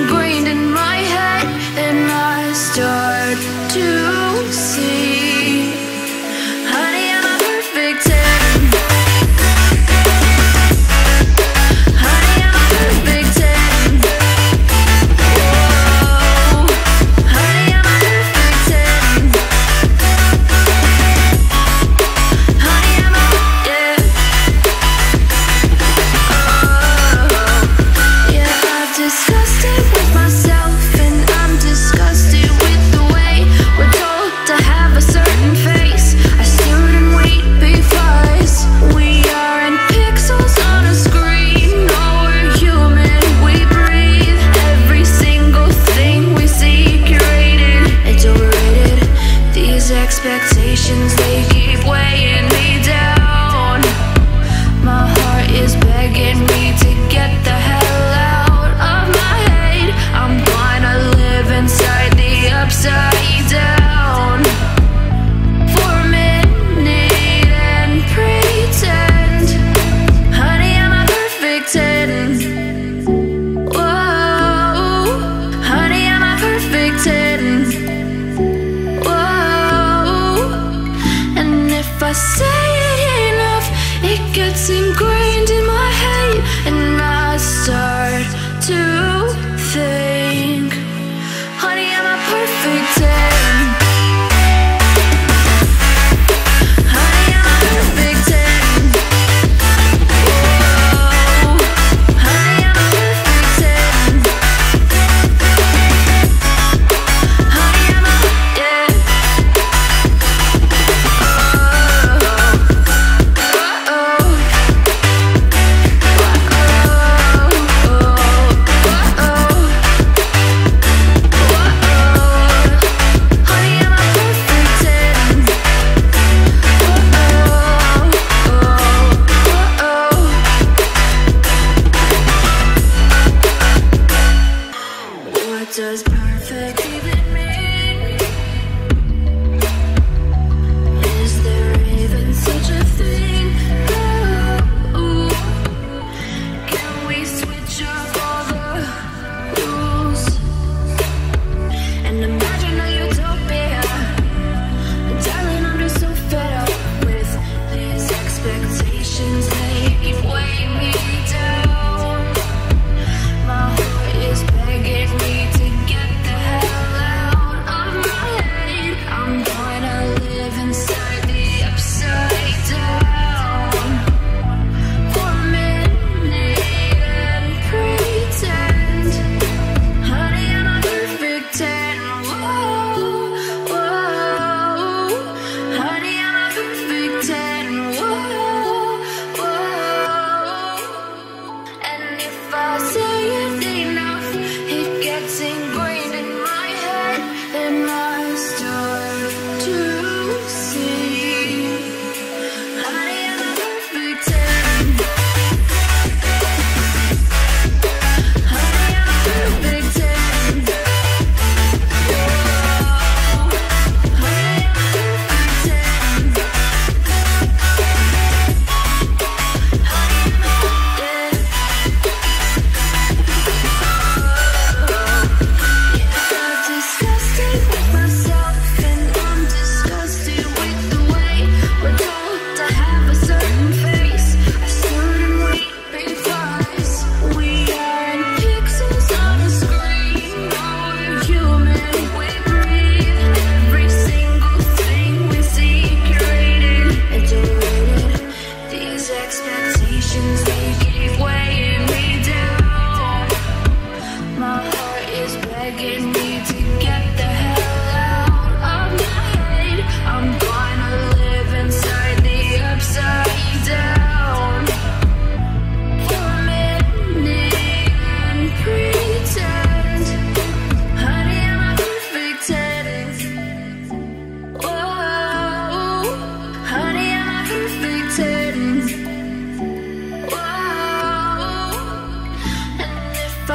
ingrained in my head, and I start to see. take Does perfect. Even mean? Is there even such a thing? Can we switch up all the rules and imagine a utopia? Darling, I'm just so fed up with these expectations. They give way.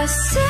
Say